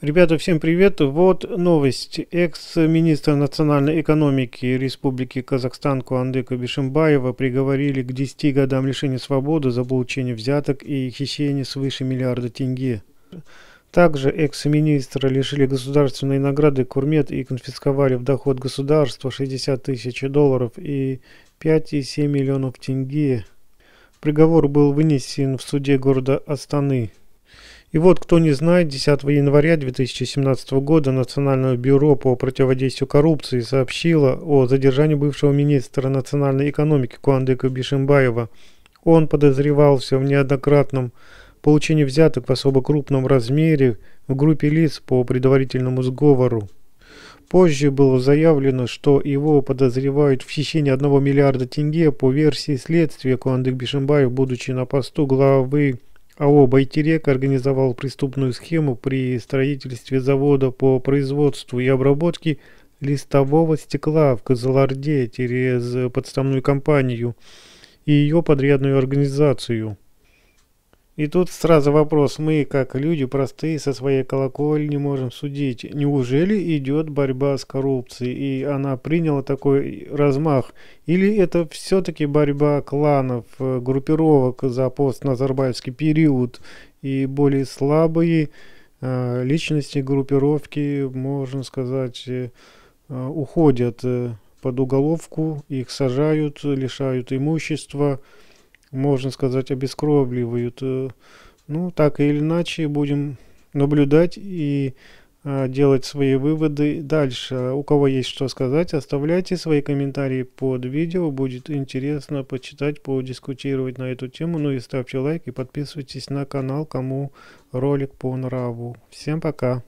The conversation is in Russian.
Ребята, всем привет! Вот новость. Экс-министр национальной экономики Республики Казахстан Куандыка Бишимбаева приговорили к 10 годам лишения свободы за получение взяток и хищение свыше миллиарда тенге. Также экс-министра лишили государственной награды Курмет и конфисковали в доход государства 60 тысяч долларов и 5,7 миллионов тенге. Приговор был вынесен в суде города Астаны. И вот, кто не знает, 10 января 2017 года Национальное бюро по противодействию коррупции сообщило о задержании бывшего министра национальной экономики Куандыка Бишимбаева. Он подозревался в неоднократном получении взяток в особо крупном размере в группе лиц по предварительному сговору. Позже было заявлено, что его подозревают в хищении 1 миллиарда тенге по версии следствия Куандык Бишимбаев, будучи на посту главы АО «Байтерек» организовал преступную схему при строительстве завода по производству и обработке листового стекла в Козыларде через подставную компанию и ее подрядную организацию. И тут сразу вопрос, мы как люди простые со своей колокольни можем судить, неужели идет борьба с коррупцией? И она приняла такой размах, или это все-таки борьба кланов, э, группировок за пост-назарбаевский период и более слабые э, личности группировки, можно сказать, э, э уходят э, под уголовку, их сажают, лишают имущества, можно сказать, обескровливают. Э, ну, так или иначе, будем наблюдать и а, делать свои выводы дальше. У кого есть что сказать, оставляйте свои комментарии под видео. Будет интересно почитать, подискутировать на эту тему. Ну и ставьте лайк и подписывайтесь на канал, кому ролик по нраву. Всем пока!